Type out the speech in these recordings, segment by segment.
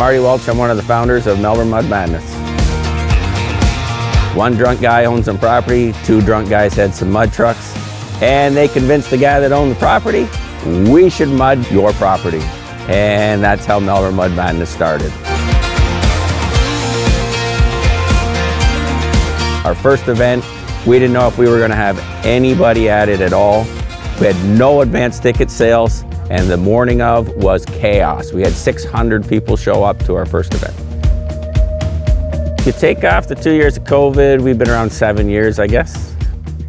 Marty Welch. I'm one of the founders of Melbourne Mud Madness. One drunk guy owned some property, two drunk guys had some mud trucks, and they convinced the guy that owned the property, we should mud your property. And that's how Melbourne Mud Madness started. Our first event, we didn't know if we were going to have anybody at it at all. We had no advance ticket sales, and the morning of was chaos. We had 600 people show up to our first event. You take off the two years of COVID, we've been around seven years, I guess.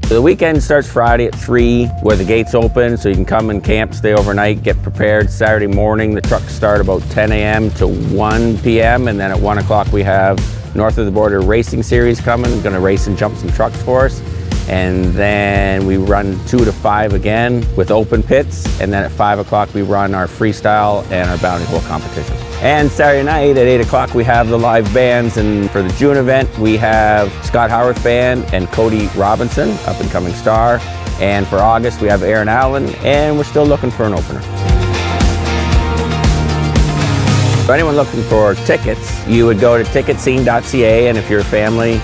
The weekend starts Friday at 3 where the gates open so you can come and camp, stay overnight, get prepared. Saturday morning the trucks start about 10 a.m. to 1 p.m. and then at 1 o'clock we have North of the Border Racing Series coming, going to race and jump some trucks for us. And then we run 2 to 5 again with open pits and then at 5 o'clock we run our freestyle and our bounty hole competition. And Saturday night at 8 o'clock we have the live bands and for the June event we have Scott Howarth Band and Cody Robinson, up and coming star. And for August we have Aaron Allen and we're still looking for an opener. For anyone looking for tickets, you would go to ticketscene.ca and if you're a family,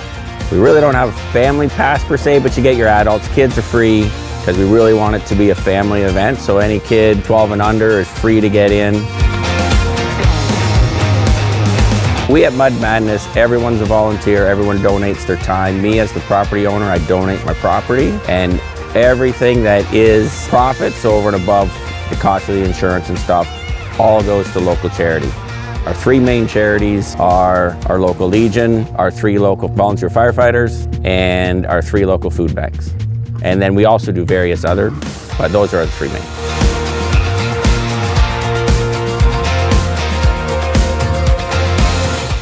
we really don't have a family pass per se, but you get your adults. Kids are free because we really want it to be a family event. So any kid 12 and under is free to get in. We at Mud Madness, everyone's a volunteer, everyone donates their time. Me as the property owner, I donate my property and everything that is profits over and above the cost of the insurance and stuff all goes to local charity. Our three main charities are our local Legion, our three local volunteer firefighters, and our three local food banks. And then we also do various other, but those are the three main.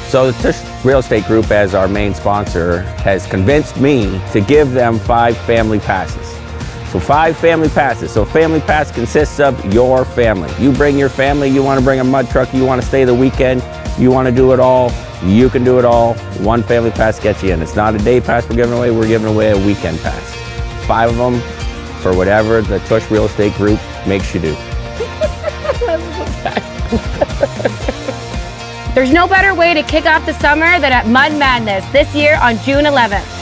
So the Tusch Real Estate Group, as our main sponsor, has convinced me to give them five family passes. So five family passes. So family pass consists of your family. You bring your family, you want to bring a mud truck, you want to stay the weekend, you want to do it all, you can do it all. One family pass gets you in. It's not a day pass we're giving away, we're giving away a weekend pass. Five of them for whatever the Tusch Real Estate Group makes you do. There's no better way to kick off the summer than at Mud Madness this year on June 11th.